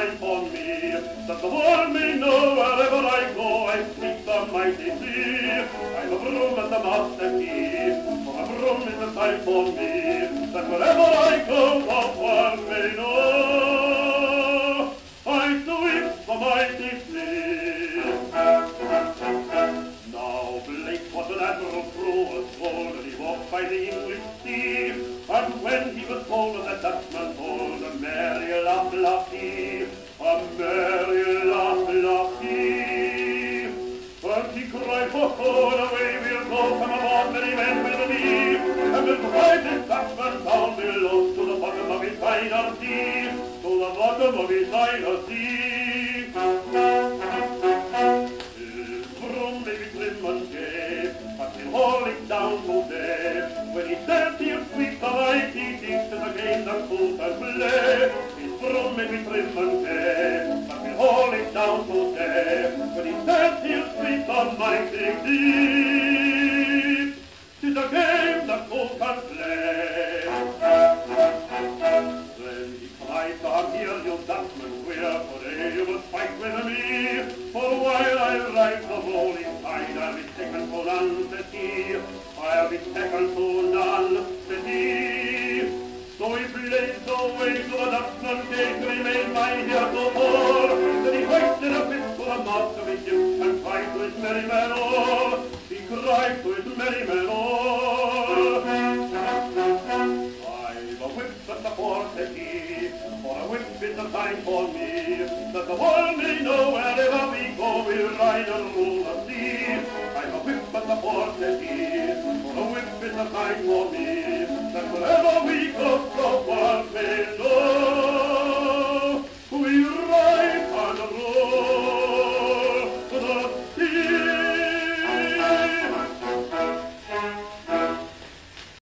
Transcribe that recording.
a sign for me, that the world may know wherever I go I sweep the mighty sea. I've a broom of the master key, for a broom is a sign for me, that wherever I go the world may know I sweep the mighty sea. Now Blake was an admiral true as gold, and he walked by the English sea. And when he was told of the bottom of his inner sea. His broom may be trim and gay, but he'll haul it down today. When he says he'll sweep the mighty deep to the game that fools and play. His broom may be trim and gay, but he'll haul it down today. When he says he'll sweep the mighty deep, tis a game that fools can play. You fight with me. For while I ride the rolling tide, I'll be second to none, said. I'll be second to none, said. So he blazed away to the Dutchman gate to remain by heretofore. Then he hoisted a fist to the mast of his and cried to his merry men all. He cried to his merry men all. is the time for me, that the world may know wherever we go, we'll ride and rule of sea. I'm a whip at the port that is, for a whip is the time for me, that wherever we go, the world may know.